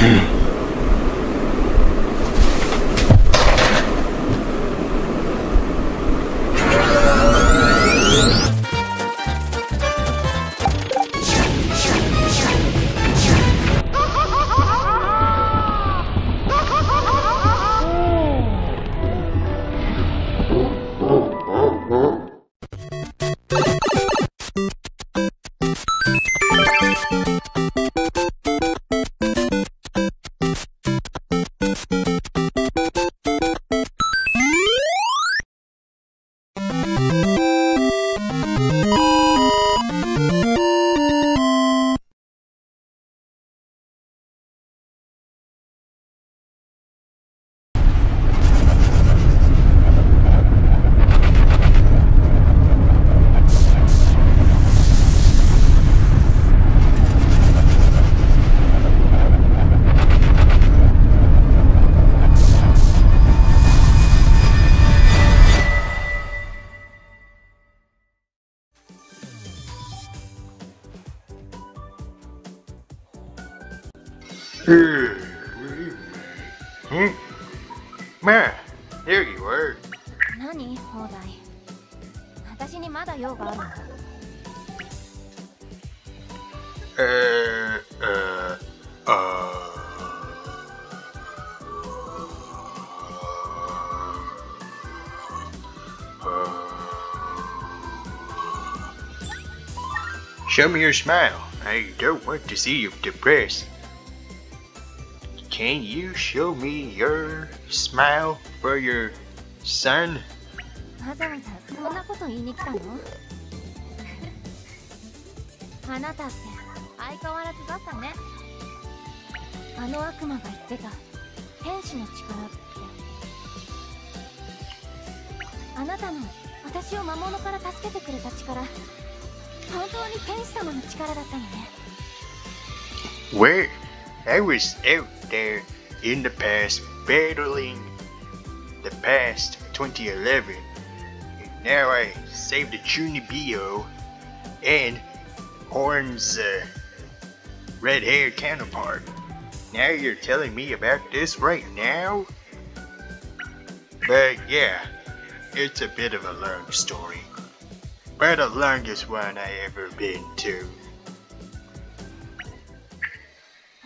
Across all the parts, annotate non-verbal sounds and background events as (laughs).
Mm-hmm. Show me your smile. I don't want to see you depressed. Can you show me your smile for your son? わざわざそんなこと言いに来たのあなたって相変わらずだったねあの悪魔が言ってた天使の力ってあなたの私を魔物から助けてくれた力 Well, I was out there in the past battling the past 2011, and now I saved the Chunibyo and Horn's uh, red haired counterpart. Now you're telling me about this right now? But yeah, it's a bit of a long story. But the longest one I ever been to?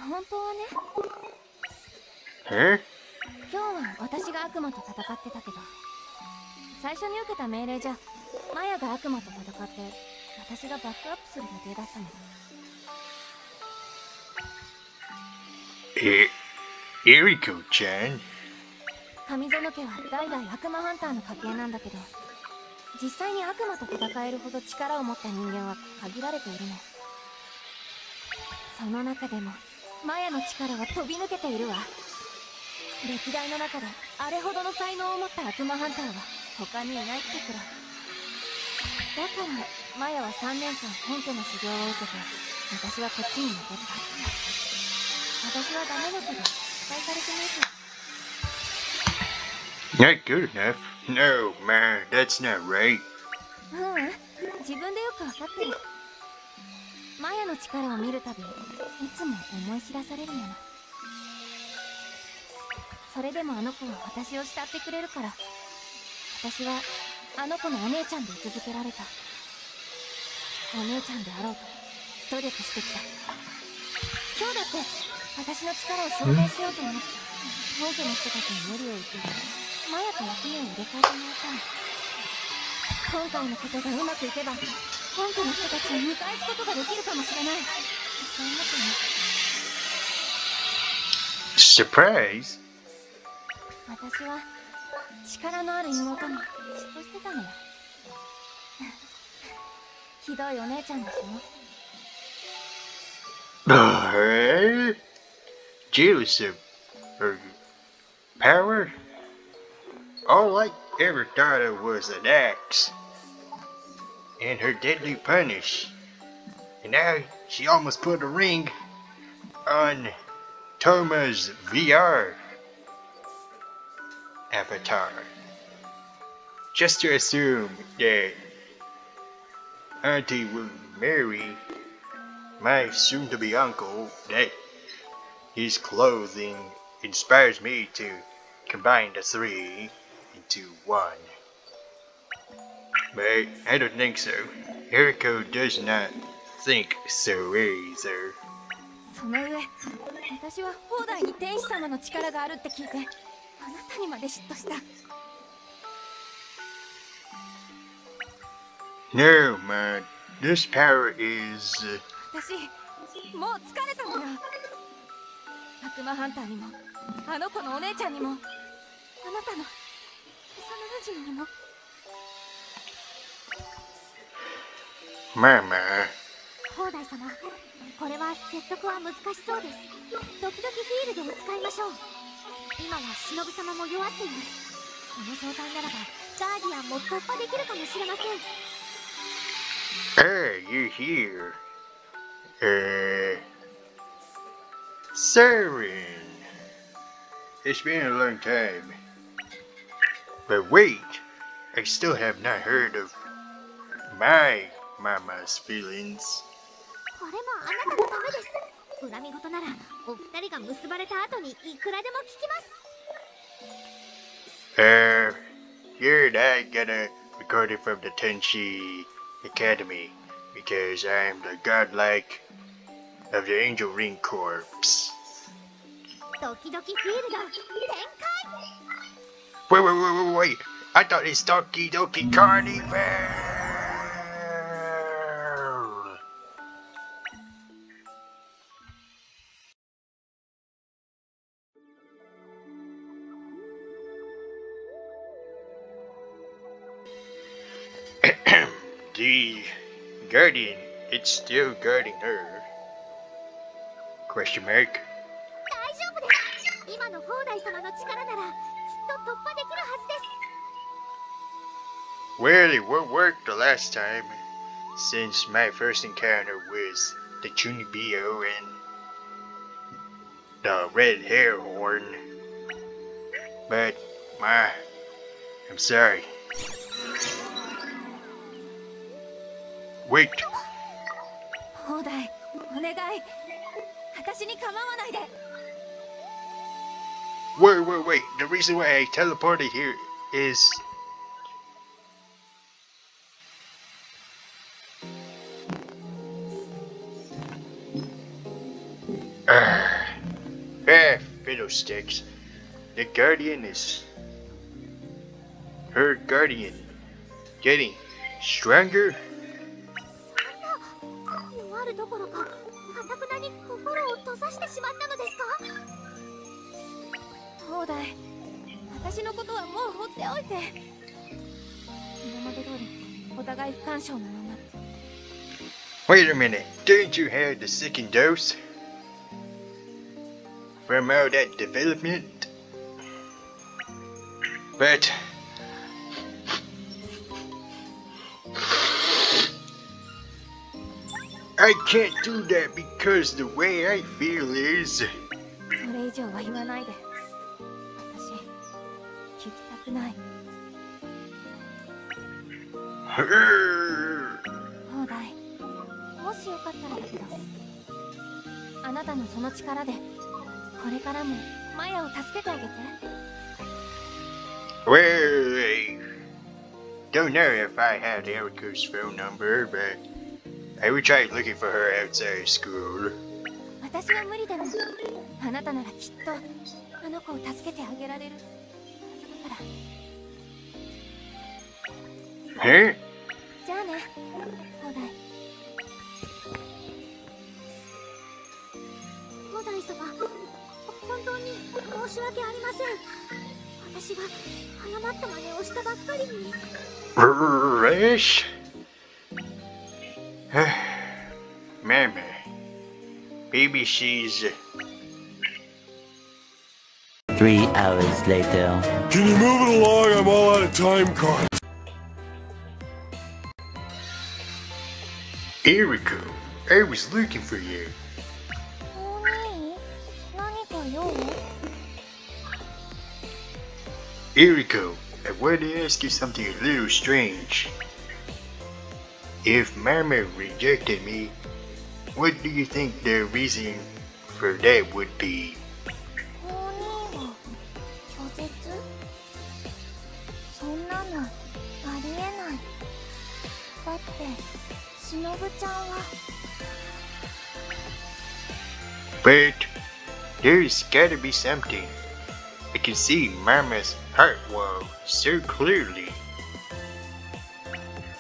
本当はね Huh? 今日は私が悪魔と戦ってたけど最初に受けた命令じゃマヤが悪魔と戦って私がバックアップする予定だったの Eh, Eriko-chan? 上園家は代々悪魔ハンターの家系なんだけど実際に悪魔と戦えるほど力を持った人間は限られているの。その中でもマヤの力は飛び抜けているわ。歴代の中であれほどの才能を持った悪魔ハンターは他にいないってくらい。だからマヤは3年間本家の修行を受けて私はこっちに残った。私はダメだけど期待されてないから Not good enough. No, man, that's not right. ううん自分でよくわかってる。マヤの力を見るたびいつも思い知らされるもの。それでもあの子は私を慕ってくれるから。私はあの子のお姉ちゃんで居続けられた。お姉ちゃんであろうと努力してきた。今日だって私の力を証明しようと思って本家の人たちに無理を言って。マヤと役目を入れ替えてもらったの。今回のことがうまくいけば本家の人たちを見返すことができるかもしれない。そう思ってね Surprise? 私は力のある妹に嫉妬してたのよ。(laughs) ひどいお姉ちゃんでしょ？(laughs) Uh, jealous of her power? All I ever thought of was an axe and her deadly punish. And now she almost put a ring on Toma's VR avatar. Just to assume that Auntie will marry my soon to be uncle that his clothing inspires me to combine the three two, その上、私は放題に天使様の力があるって聞いて、あなたにまで嫉妬した。私、もう疲れたのよ。悪魔ハンターにも、あの子のお姉ちゃんにも、あなたの。幼馴染にも Mama. 放題様これは説得は難しそうです時々フィールドを使いましょう今は忍様も弱っていますこの状態ならばガーディアンも突破できるかもしれません Ah, you here? Uh. Siren. It's been a long time. But wait, I still have not heard of my mama's feelings. これもあなたのためです恨み事ならお二人が結ばれた後にいくらでも聞きます Uh, you're not gonna record it from the Tenchi Academy because I'm the godlike of the Angel Ring Corps. ドキドキフィールド展開 Wait, wait, wait, wait, wait! I thought it's Donkey Donkey Carnival! (clears throat) the Guardian, it's still guarding her. Question mark. 大丈夫です今の放題様の力ならきっと突破できるはずです Well, it won't work the last time, since my first encounter was the Chunibyo and the red hair horn. But, my, I'm sorry. Wait, 放題お願い私に構わないで Wait, wait, wait. The reason why I teleported here is. Ah, (sighs) ah, fiddlesticks. The guardian is. Her guardian. Getting stronger? Wait a minute, didn't you have the second dose? From all that development? But. I can't do that because the way I feel is. それ以上は言わないで私聞きたくない Grr. 放題も しよかったらだけどあなたのその力でこれからもマヤを助けてあげて Well, don't know if I had Erica's phone number, but I would try looking for her outside school. 私は無理でもあなたならきっとあの子を助けてあげられるだから Huh? じゃあね放題放題様本当に申し訳ありません私が誤った真似をしたばっかりに Rush? Mama. Maybe she's. Three hours later. Can you move it along? I'm all out of time cards. Erica, I was looking for you. Eriko, I want to ask you something a little strange. If Mama rejected me, what do you think the reason for that would be? But there's gotta be something I can see Mama's heart wall so clearly.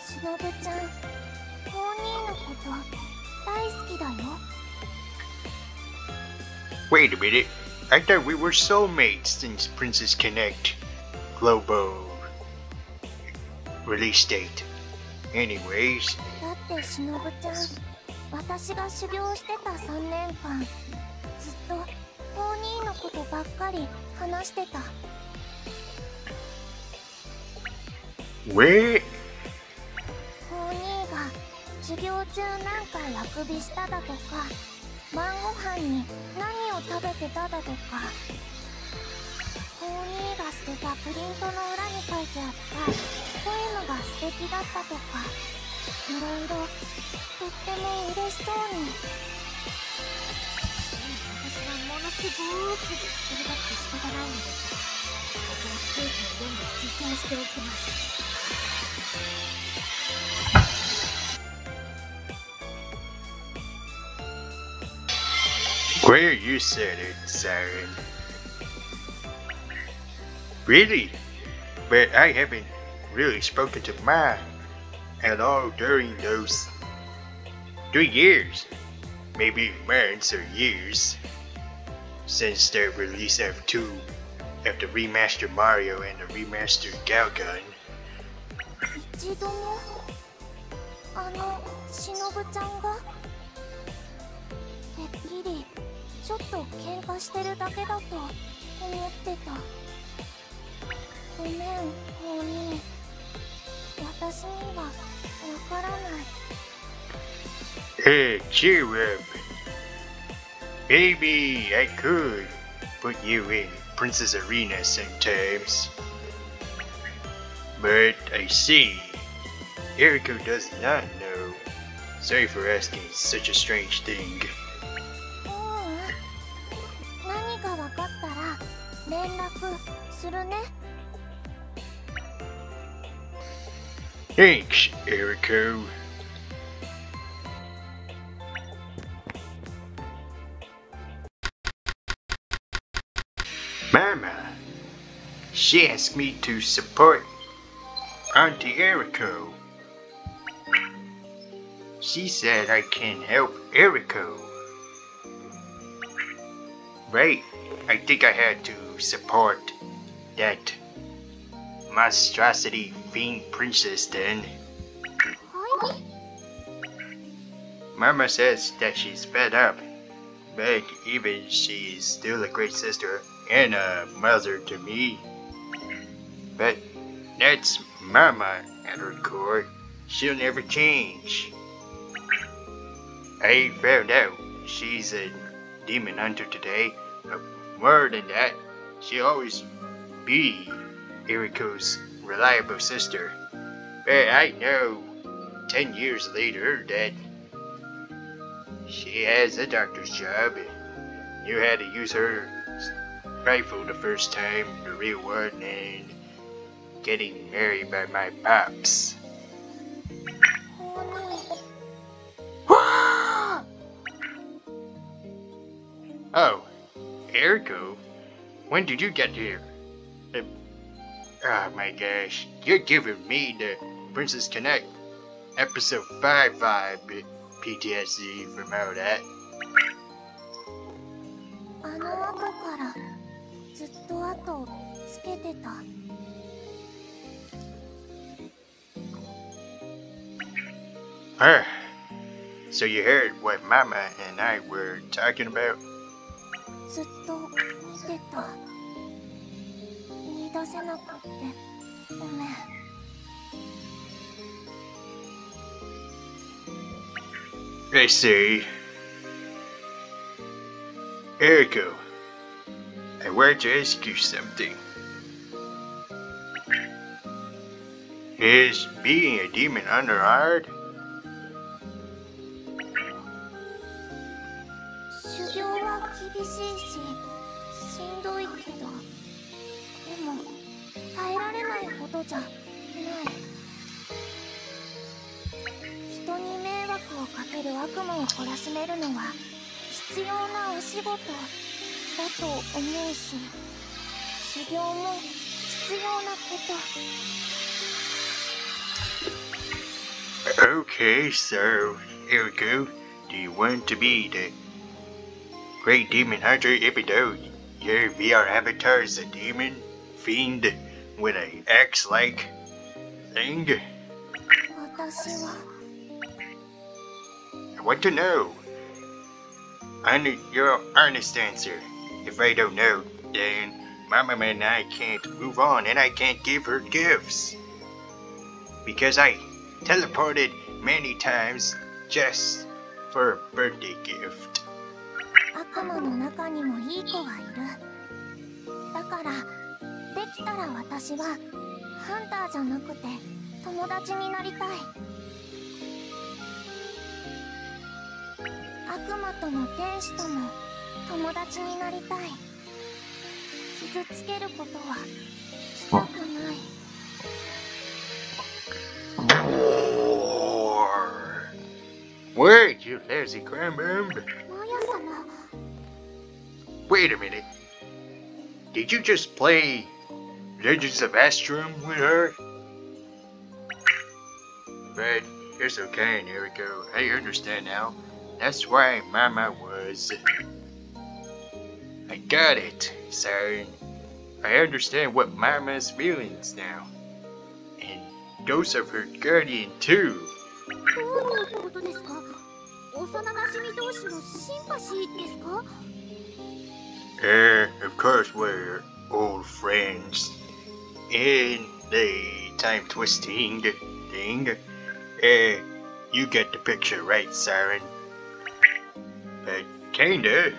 しのぶちゃん法人のこと大好きだよ Wait a minute. I thought we were soulmates since Princess Connect Global release date. Anyways, だってしのぶちゃん私が修行してた3年間ずっと法人のことばっかり 話してた where? 法人が授業中なんかあくびしただとか晩ご飯に何を食べてただとか法人が捨てたプリントの裏に書いてあったポエムが素敵だったとかいろいろとっても嬉しそうにすごくそれだって仕方ないのですここは空気に全部自重しておきます Where you said it, Siren. Really? But I haven't really spoken to Ma at all during those three years. Maybe months or years. Since the release of two of the remastered Mario and the remastered Galgun. 一度もあのしのぶちゃんがてっきりちょっと喧嘩してるだけだと思ってたごめん法人私にはわからない Hey, cheer up. Maybe I could put you in Princess Arena sometimes. But I see, Eriko does not know. Sorry for asking such a strange thing. ううん何かわかったら連絡するね Thanks, Eriko. Mama, she asked me to support Auntie Eriko. She said I can help Eriko. Right, I think I had to support that monstrosity fiend princess then. Mama says that she's fed up, but even she's still a great sister and a mother to me. But that's Mama at her core. She'll never change. I found out she's a demon hunter today. But more than that, she'll always be Eriko's reliable sister. But I know, ten years later, that she has a doctor's job. and You had to use her rifle the first time, the real one, and getting married by my pops. 法(gasps) 人 Oh, Eriko? When did you get here? Uh, oh my gosh, you're giving me the Princess Connect episode 5 vibe PTSD from all that. あの後から ずっと後をつけてた Ah, so you heard what Mama and I were talking about? ずっと見てた言い出せなくってごめん I see. Eriko, I want to ask you something. Is being a demon under hard? 修行は厳しいししんどいけどでも耐えられないほどじゃない人に迷惑をかける悪夢を懲らしめるのは必要なお仕事だと思うし修行も必要なこと Okay, so here we go. Do you want to be the great demon hunter? Even though your VR avatar is a demon fiend with a axe-like thing? 私は I want to know. I need your honest answer. If I don't know, then Mama and I can't move on and I can't give her gifts. Because I teleported many times just for a birthday gift. 悪魔の中にもいい子がいるだからできたら私はハンターじゃなくて友達になりたい悪魔とも天使とも友達になりたい傷つけることはしたくない War. Wait, you lazy cranberry. マヤ様 Wait a minute. Did you just play Legends of Astrum with her? But it's okay, there we go. I understand now. That's why Mama was. I got it, son. I understand what Mama's feelings now. And those of her guardian too. どういうことですか幼なじみ同士のシンパシーですか (laughs) Uh, of course we're old friends. In the time twisting thing, uh, you get the picture, right, Siren? But kinda.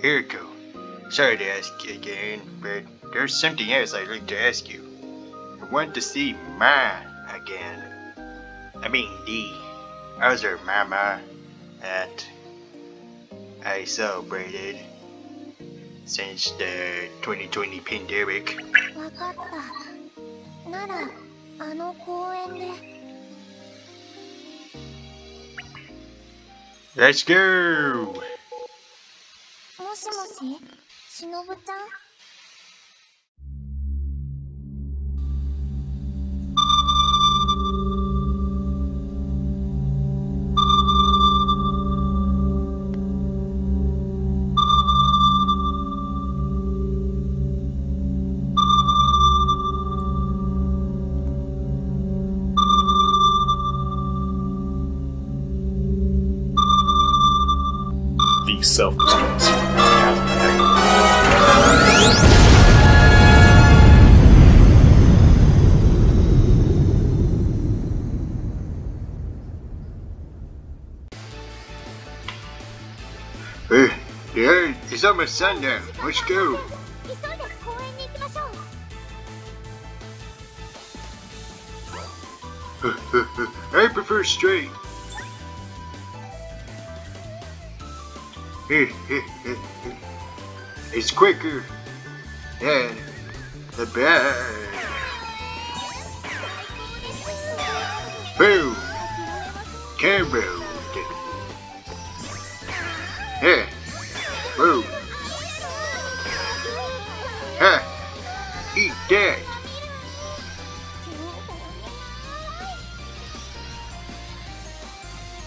Here you go. Sorry to ask you again, but there's something else I'd like to ask you. I want to see Ma again. I mean, the other Mama that I celebrated since the 2020 pandemic. わかったならあの公園で Let's go! もしもししのぶちゃん第 self-destruct. Hey, yeah, it's almost sundown. Let's go. I prefer straight. (laughs) it's quicker than the bad. Boom! Cambo! Yeah. Boom! Ha! Eat that!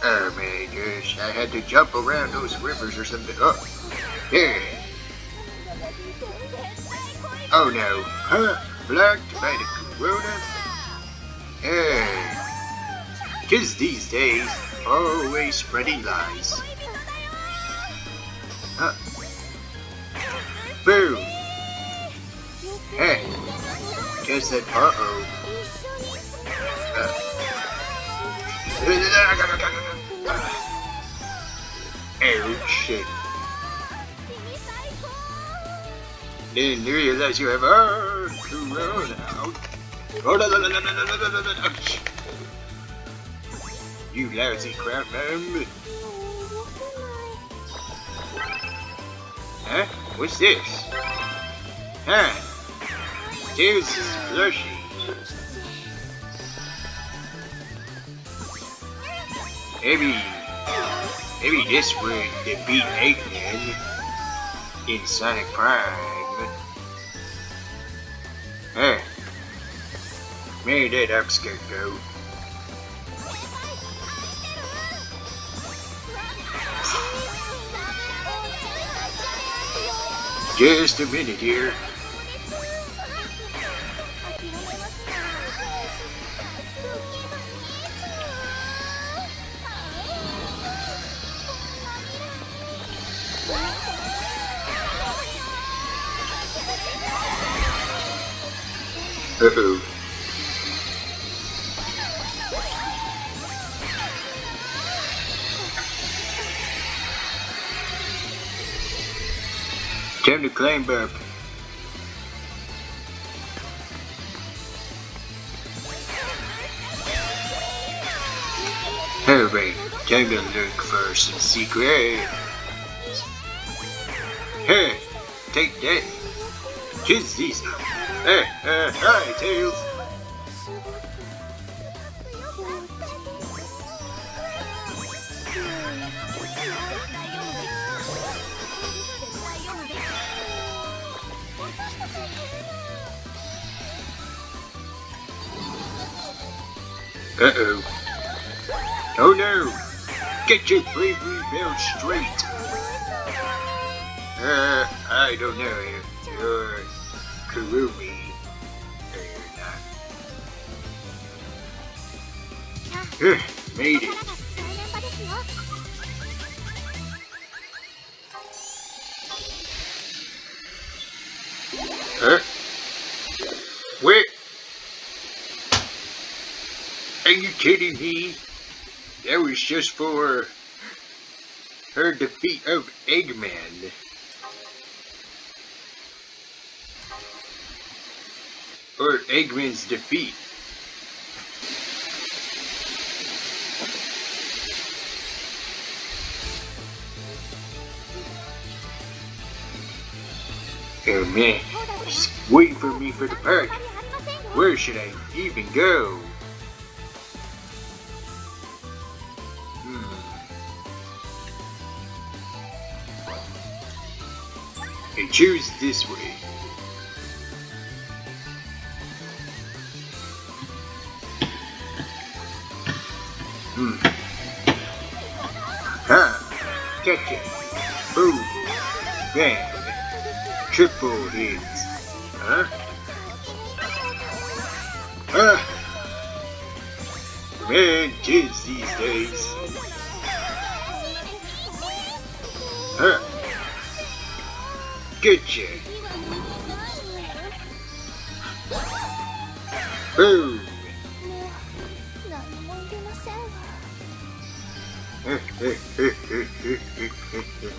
Oh my gosh, I had to jump around those rivers or something. Oh, yeah. Oh no, huh? Blocked by the corona? Yeah. Kids these days always spreading lies. Huh. Boom. Hey. Just said uh-oh. Oh la, la, la, la, ouch. You lousy crap man. Huh? What's this? Huh? Tails is plushy. Maybe, maybe this would defeat Eggman in Sonic Prime. Huh? Maybe that upskirt though. Just a minute here. Uh-oh. Time to climb up. Alright, time to look for some secrets. Hey, take that. Kiss these. Eh, eh, eh, hey, hey, hi, Tails. Uh-oh. Oh no! Get your bravery belt straight! Uh, I don't know. You're Kurumi. Hmm, Made it. Huh? Wait. Are you kidding me? That was just for her defeat of Eggman. Or Eggman's defeat. for. She's waiting for me for the park. Where should I even go? Hmm. I choose this way. Hmm. Huh. Catch it. Boom. Bang. Triple hits! Huh? Ah! Man, kids these days. Huh? Getcha. Boom.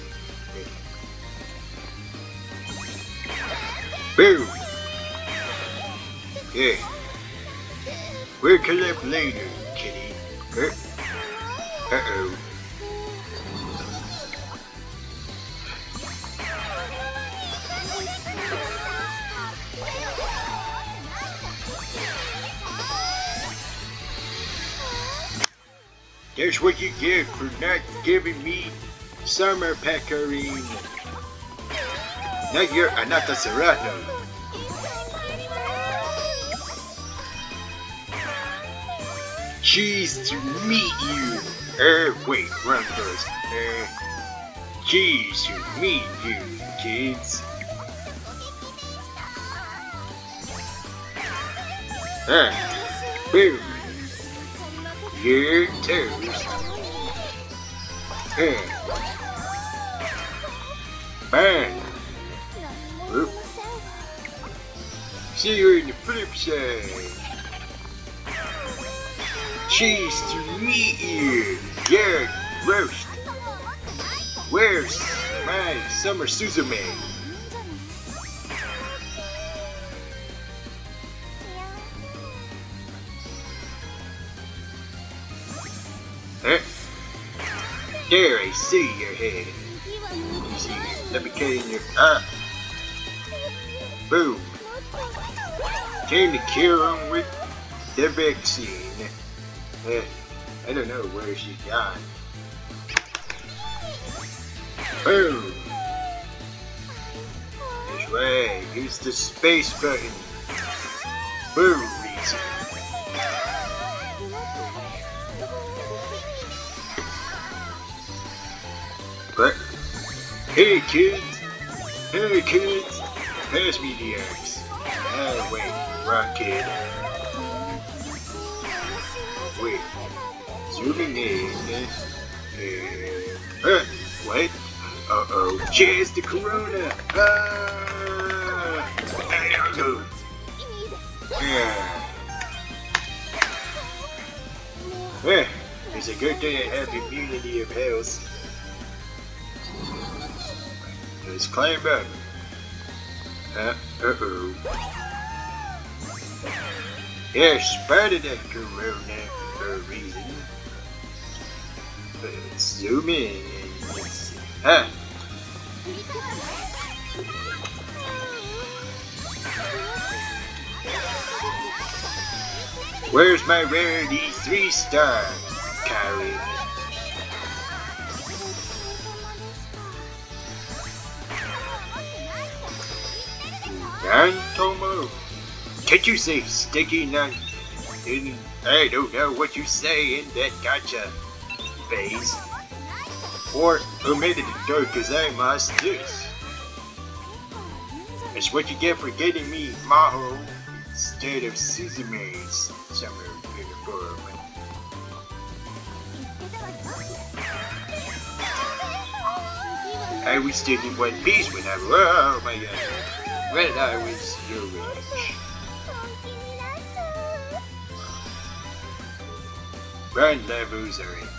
(laughs) Boom. Yeah. We'll collect later, kitty. Uh oh. That's what you get for not giving me summer pecorine. Not your Anata Serrano. Cheese to meet you. Er, wait, run first. Er, cheese to meet you, kids. Ah, boom. Your toast. Ah. Bang. See you in the flip side. Cheese to meet you. Yeah, roast. Where's my summer Suzume? Huh? There, I see your head. Let me get in your ah. Boom. Time to him with the vaccine. Uh, I don't know where she gone. Boom. That's right. Use the space button. Boom. Hey kids, hey kids, pass me axe. Ah wait, kid. Wait, zooming in. Uh, uh, what? Uh oh, cheers to Corona. Ah, ah, yeah. Yeah, it's a good thing I have immunity of health. Let's climb up. Uh, uh-oh. Yeah, spotted that corona for a reason. Let's zoom in and let's see. Ah! Where's my rarity three star, Kylie? Nantomo? Can't you say sticky nan? In, I don't know what you say in that gotcha phase. Or omitted cause I must this. It's what you get for getting me Maho instead of Suzume's summer uniform. I was in one piece when I oh my god. When I was your age. Run levels are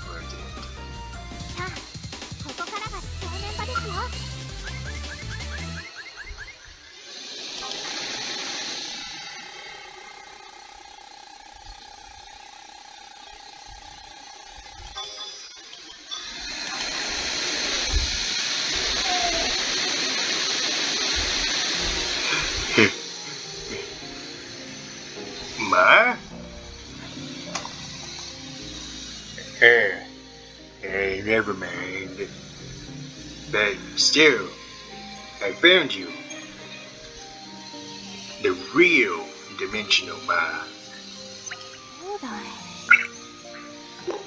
still, I found you. The real dimensional Ma. そうだいそう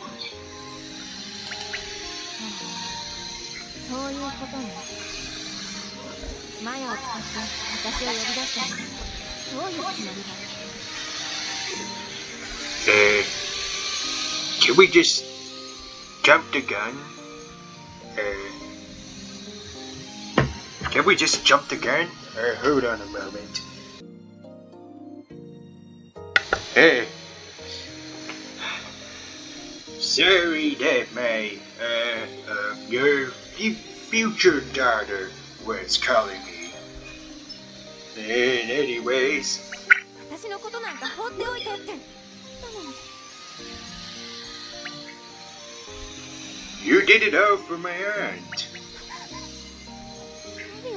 そういうことねマヤを使って私を呼び出したのどういうつもりだ Uh, can we just jump the gun? Uh, can we just jump the gun? Or hold on a moment. Hey. Sorry that my, uh, uh, your future daughter was calling me. And anyways... You did it all for my aunt.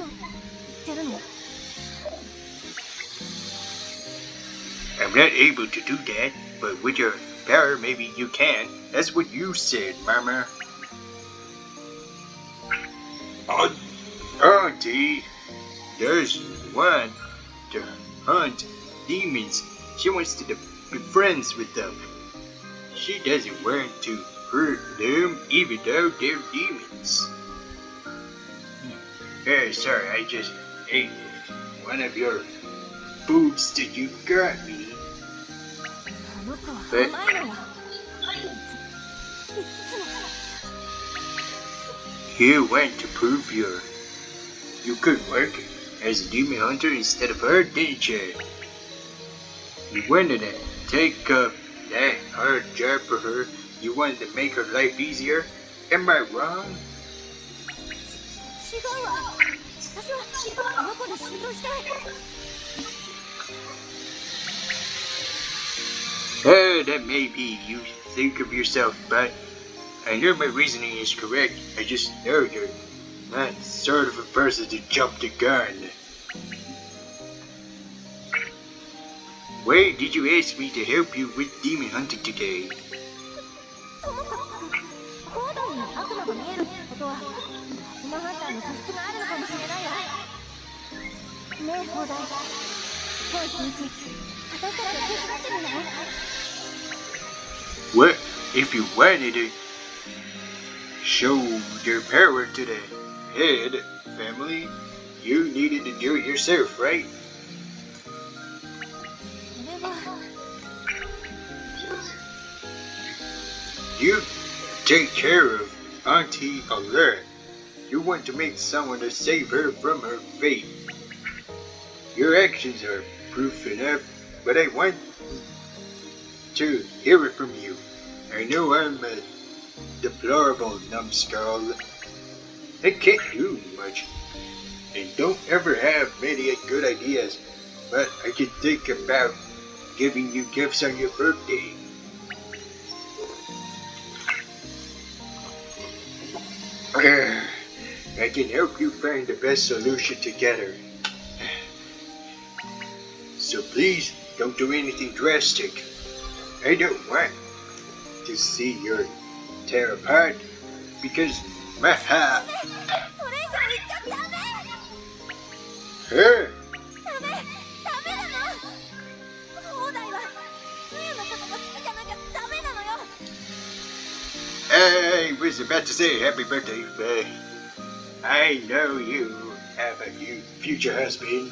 何を言ってるの I'm not able to do that, but with your power, maybe you can. That's what you said, Mama. Aunt, Auntie, there's one to hunt demons. She wants to be friends with them. She doesn't want to hurt them, even though they're demons. Very sorry, I just ate one of your boobs that you got me. But... You went to prove your... You could work as a demon hunter instead of her, didn't you? You wanted to take up that hard job for her. You wanted to make her life easier. Am I wrong? 違うわ私はあの子に浸透したい Oh, that may be you think of yourself, but I know my reasoning is correct. I just know you're that sort of a person to jump the gun. Why did you ask me to help you with demon hunting today? ねえ広大今日一日私たちを手伝ってみない What if you wanted to show your power to the head family? You needed to do it yourself, right? それは You take care of Auntie Alert. You want to make someone to save her from her fate. Your actions are proof enough, but I want to hear it from you. I know I'm a deplorable numbskull. I can't do much, and don't ever have many good ideas, but I can think about giving you gifts on your birthday. (sighs) I can help you find the best solution together. So please don't do anything drastic. I don't want to see your tear apart because maha. Hey, I was about to say happy birthday, but I know you have a new future husband.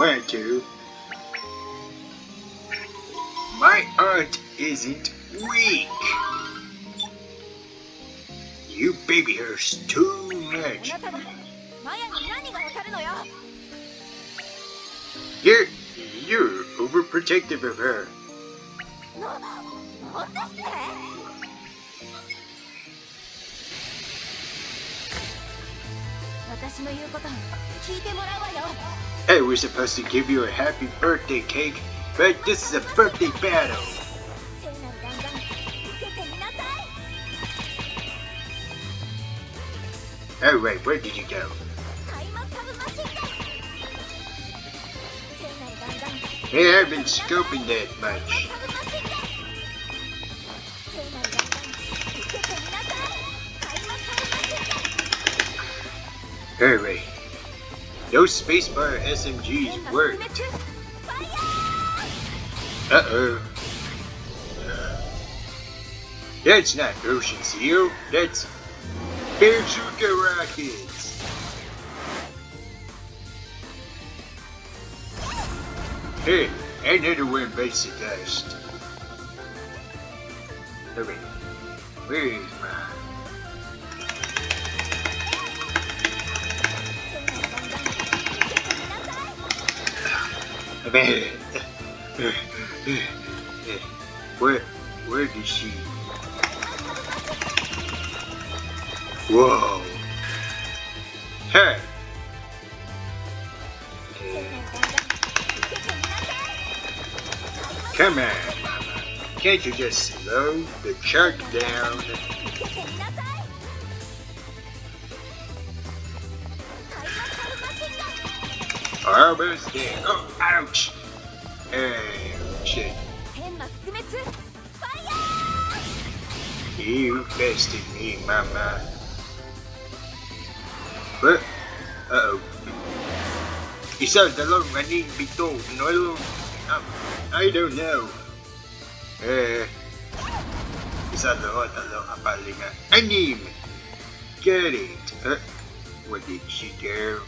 swear to. My aunt isn't weak. You baby her too much. You're, you're overprotective of her. Hey, we're supposed to give you a happy birthday cake, but this is a birthday battle! Hey wait, where did you go? Hey, I've been scoping that much. Hurry. Those spacebar SMGs work. Uh-oh. Uh, that's not Ocean steel. that's Bazooka Rockets! Hey, another one bites the dust. Alright, where is my... Where, where did she? Whoa. Hey. Come on, Mama. Can't you just slow the jerk down? Barber stand. Oh, You bested me, mama. But, uh-oh. Besides, the long I need to be told, and I don't, I don't know. Eh, besides, I don't know about Lima. I need, get it. Uh, what did she do?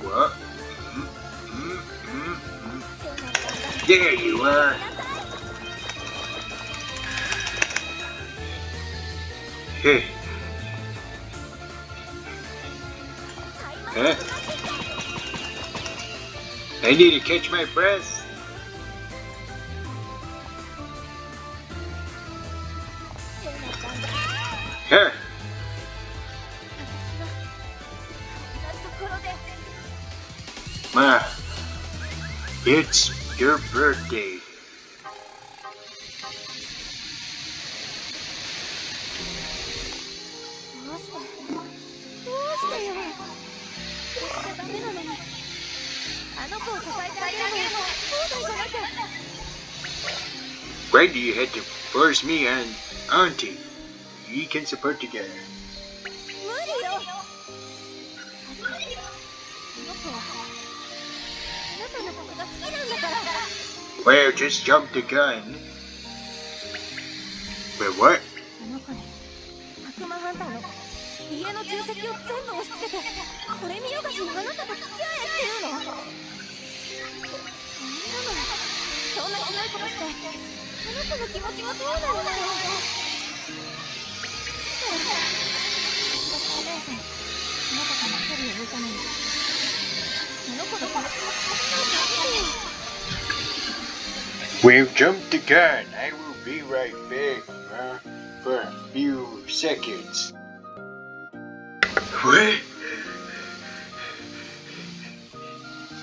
What? There you are! Hey. Huh? I need to catch my breath. く Why do you have to force me and Auntie? We can support together. Well, just jump the gun. But what? あの子に悪魔ハンターの家の重責を全部押し付けてこれ見よがしにあなたと付き合えっていうのそんなのそんなひどいことしてあなたの気持ちはどうなるのよだから私3年間あなたとの距離を置いたのにあの子の気持ちも考えてあげてよ Well, jump the gun. I will be right back, uh, for a few seconds. What?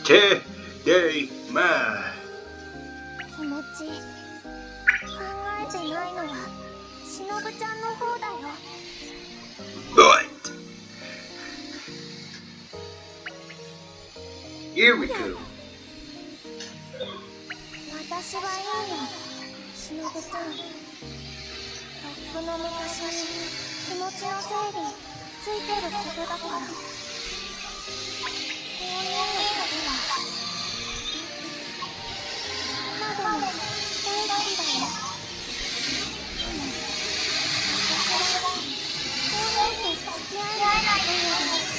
Te, de, ma. 気持ち考えてないのはしのぶちゃんの方だよ What? Here we go. 私はいいのしのぶちゃんとっくの昔に気持ちの整理ついてることだから平年のことは今でも大好きだよでも私は平年と付き合えないことより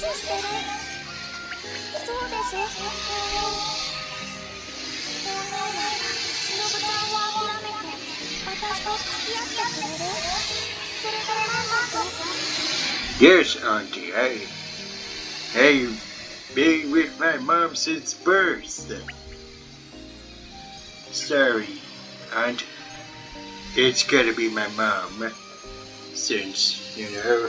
無視してるそうでしょお兄お兄はしのぶちゃんを諦めて私と付き合ってくれるそれで満足 Yes, Auntie, I, I've been with my mom since birth. Sorry, Aunt. It's gotta be my mom. Since, you know,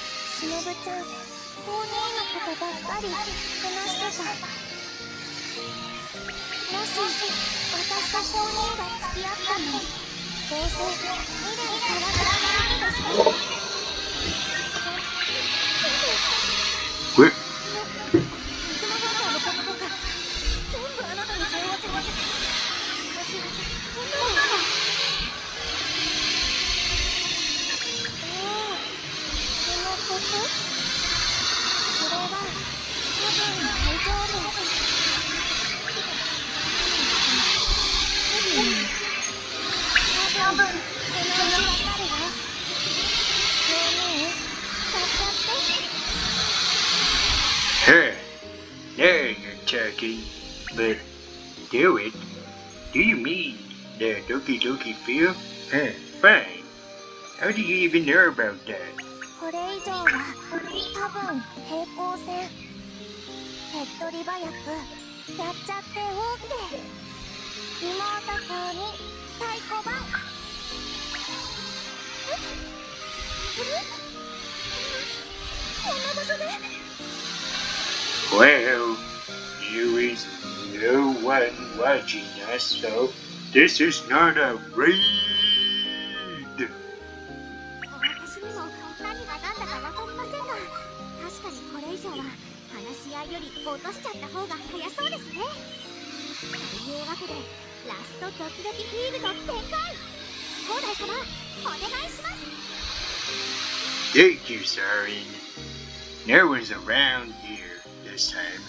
しのぶちゃんお兄のことばっかり話してた。もし私とホーニーが付き合ったのどうせ未来からからになるでしょ？Huh. Now you're talking. But do it. Do you mean the Doki Doki feel? Huh, fine. How do you even know about that? これ以上は多分平行線 手っ取り早くやっちゃって OK 妹公に太鼓判こんな場所で Well, there is no one watching us, so this is not a raid. 台より落としちゃった方が早そうですねというわけでラストドキドキフィールド展開高台様お願いします Thank you, Siren. No one's around here this time.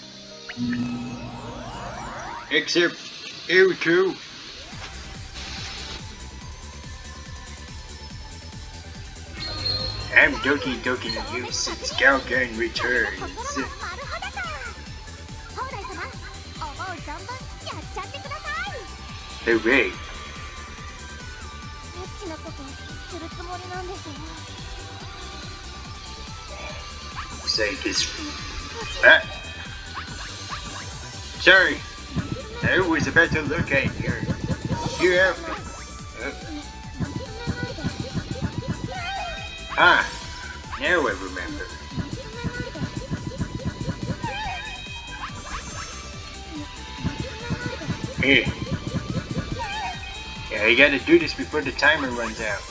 Except you two. I'm Doki Doki you since Gal*Gun returns. Wait. say this Ah. Sorry, there was a better look at you. your outfit. Uh. Ah, now I remember. Eh. Yeah, you gotta do this before the timer runs out.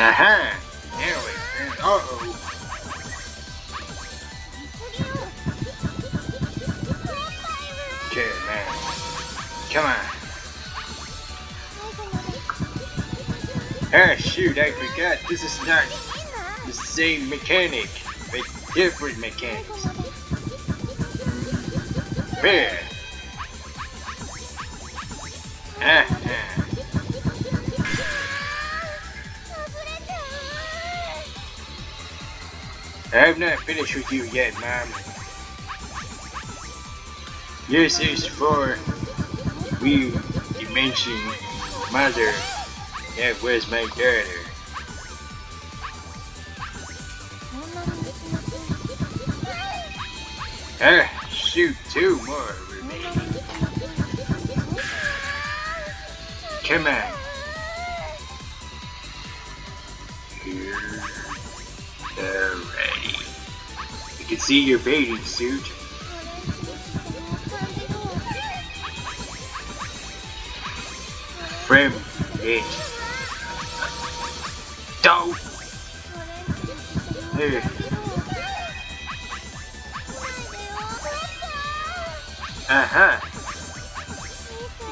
Aha! Now it. Uh oh. Okay, man. Come on. Ah, shoot, I forgot. This is not same mechanic, but different mechanics. Where? Ah. I'm not finished with you yet, Mom. This is for we dimension mother that was my daughter. Ah, shoot, two more remain. Come on. Here. Alrighty. You can see your bathing suit. From it. Don't. Uh-huh.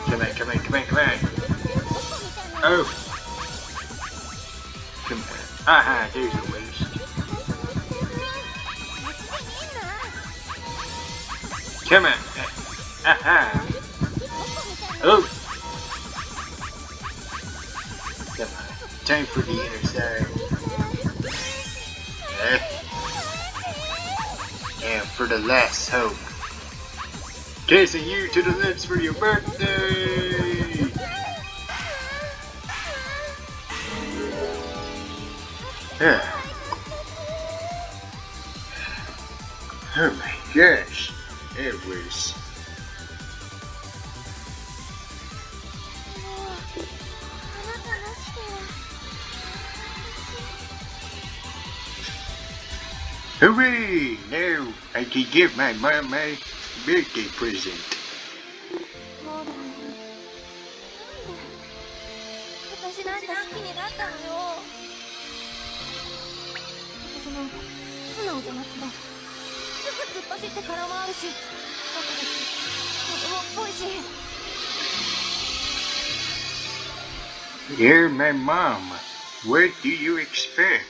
Come on, come on, come on, come on. Oh. Come on. Uh-huh, there's a waist. Come on. Uh-huh. Oh. Come on. Time for the inner side. Eh. And for the last hope. Kissing you to the lips for your birthday! Yeah. Oh my gosh. It was. Hooray! Now I can give my mom my birthday present. Dear my mom, what do you expect?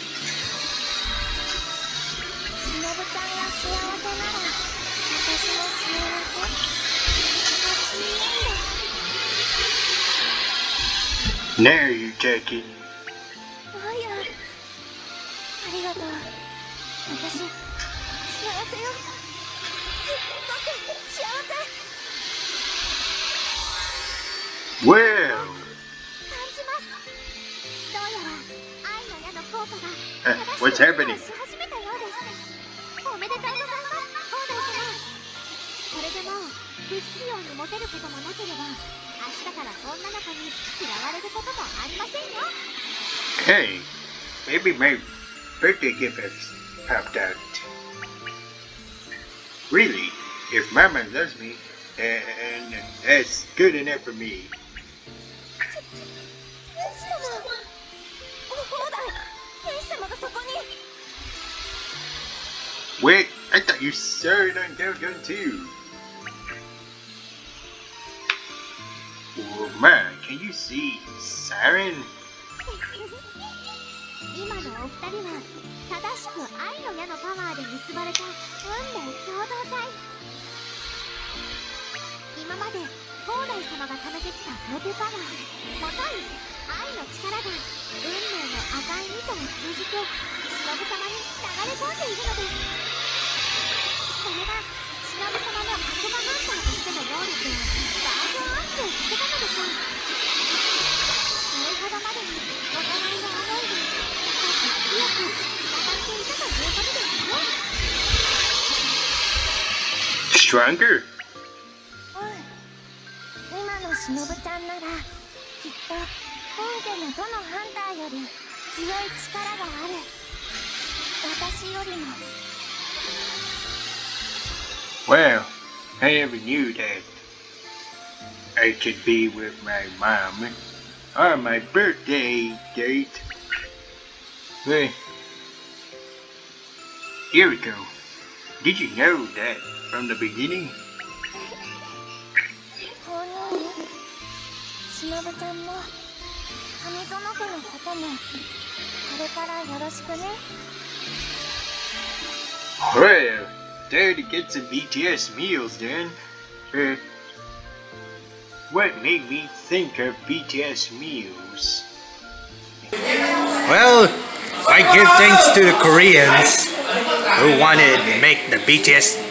ちゃんが幸せなら私も幸せハッピーエンドねえありがとう。私幸せ。よすっごく幸せ。gifts have that. Really, if Mama loves me, and that's good enough for me. Wait, I thought you served on gun too. Oh man, can you see Siren? (laughs) 正しく愛の矢のパワーで結ばれた運命共同体今まで放題様が貯めてきたモテパワーもとい。愛の力が運命の赤い糸を通じて忍様に流れ込んでいるのですそれが忍様の悪魔ハンターとしての能力をバージョンアップさせたのでしょうそれほどまでにも Well, I never knew that I could be with my mom on my birthday date. Well, here we go. Did you know that from the beginning. Well, there to get some BTS meals then. Uh, what made me think of BTS meals? Well, I give thanks to the Koreans who wanted to make the BTS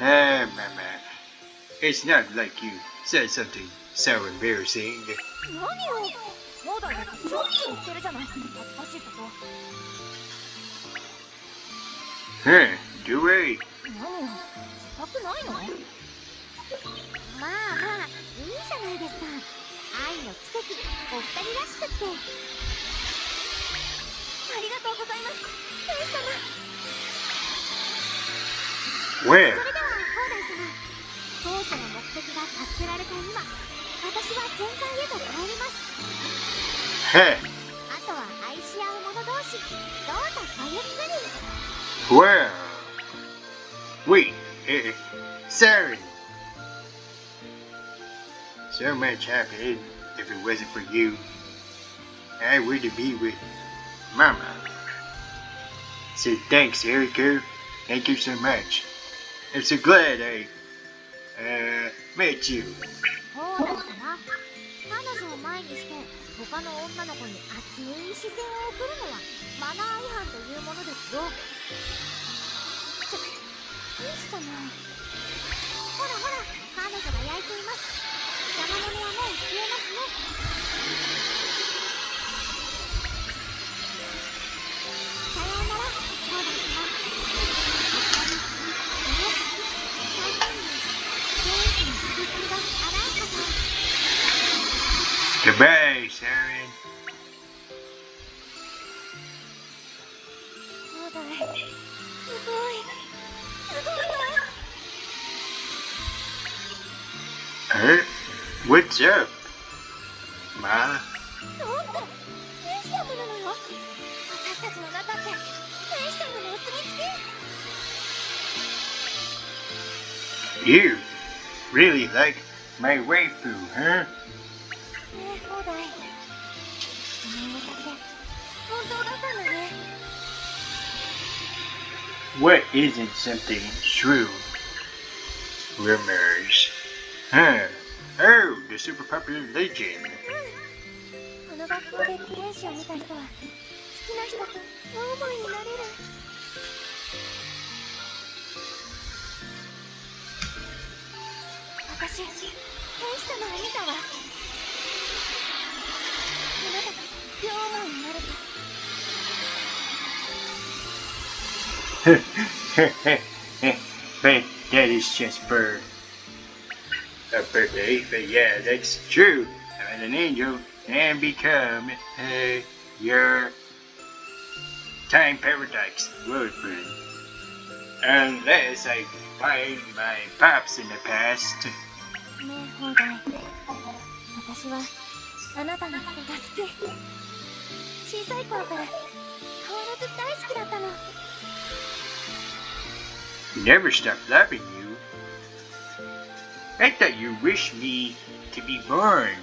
Ah, Mama. It's not like you said something so embarrassing. 何よそうだょっちゅう言ってるじゃない恥ずかしいこと? Do I? 何よ？自覚ないの？まあまあいいじゃないですか愛の奇跡お二人らしくってありがとうございます天使様 Well, それでは放題様当初の目的が達せられた今私は全開へと帰ります huh? あとは愛し合う者同士どうぞごゆっくり Well. Wait, uh, sorry. So much happened. If it wasn't for you, I wouldn't be with Mama. So thanks, Erica. Thank you so much. I'm so glad I uh, met you. 放題様彼女を前にして他の女の子に熱い視線を送るのはマナー違反というものですよ。ちょ天使様ほらほら彼女が焼いています。邪魔者はもう消えますね。What's up? Ma? なんだ天使様なのよ私たちの中って天使様のお墨付き You really like my waifu, huh? ねえ放題ごめんなさって本当だったんだね What isn't something true? Rumors. Huh. Oh, You're super popular legend. うん。この学校で天使を見た人は好きな人と大思いになれる。私、天使様を見たわ。あなたが両思いになれた。へっへっへっへっへっ、ベイ・デリシャス・バーグ。But yeah, that's true. I'm an angel and become uh, your time paradox boyfriend. Unless I find my pops in the past. ねえ放題私はあなたのことが好き小さい頃から変わらず大好きだったの Never stop loving you. I thought you wished me to be born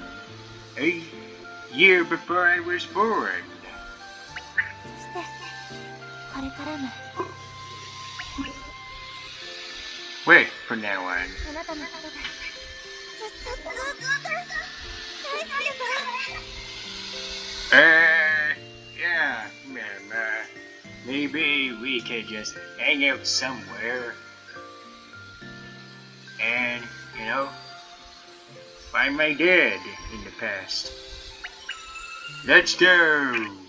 a year before I was born. そしてこれからも Wait, from now on. あなたのことがずっとずっと大好きだから Uh, yeah, um, uh, maybe we could just hang out somewhere and, you know, find my dad in the past. Let's go!